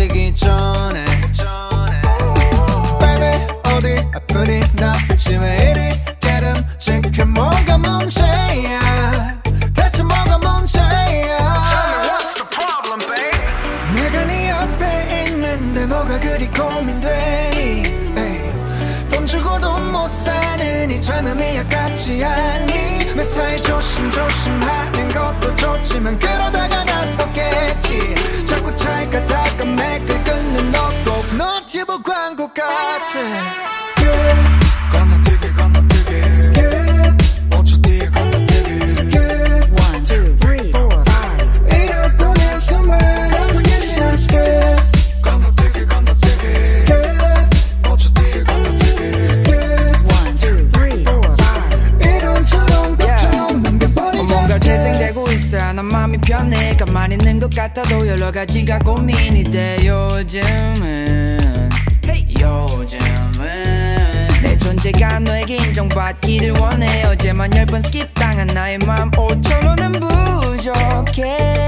몰리기 전에. Baby 어디 아프니? 나쁘지 왜 이리 깨름직해 뭐가 문제야? 대체 뭐가 문제야? 내가 네 옆에 있는데 뭐가 그리 고민되니. 돈 주고도 못 사는 이 젊음이 아깝지 않니? 매사에 조심조심 하는 것도 좋지만 그러다가 나섰겠 같아 건너뛰기 건너뛰기 5초 뒤에 건너뛰기 One, two, three, four, five. 이럴 거면 정말 어떻게 지났어 건너뛰기 건너뛰기 5초 뒤에 건너뛰기 One, two, three, four, five. 이런처럼 걱정 남겨버리자 뭔가 재생되고 있어 난 마음이 편해 가만히 있는 것 같아도 여러 가지가 고민이 돼 요즘은 받기를 원해. 어제만 열 번 skip 당한 나의 마음 5초로는 부족해.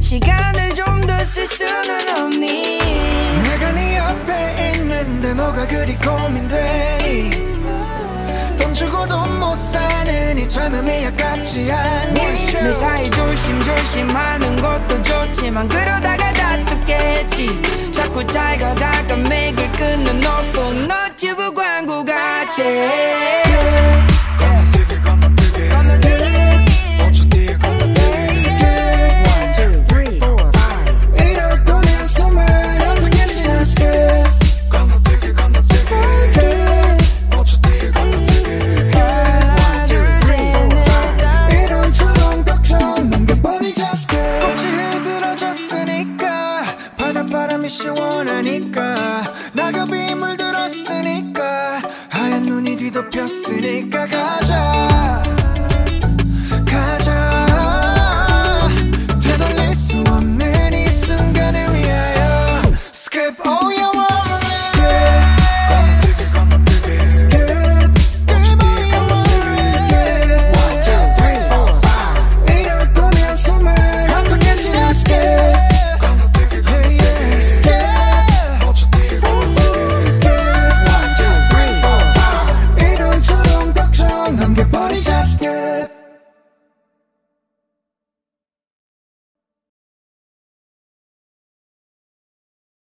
시간을 좀 더 쓸 수는 없니? 내가 네 옆에 있는데 뭐가 그리 고민되니? 돈 주고도 못 사는 이 젊음이 아깝지 않니? 매사에 조심조심하는 것도 좋지만 그러다가 다속겠지. 자꾸 잘 가다가 맥을 끊는 너꼭 너튜브 광고 같아 남겨버리자 꽃이 흐드러졌으니까. 바닷바람이 시원하니까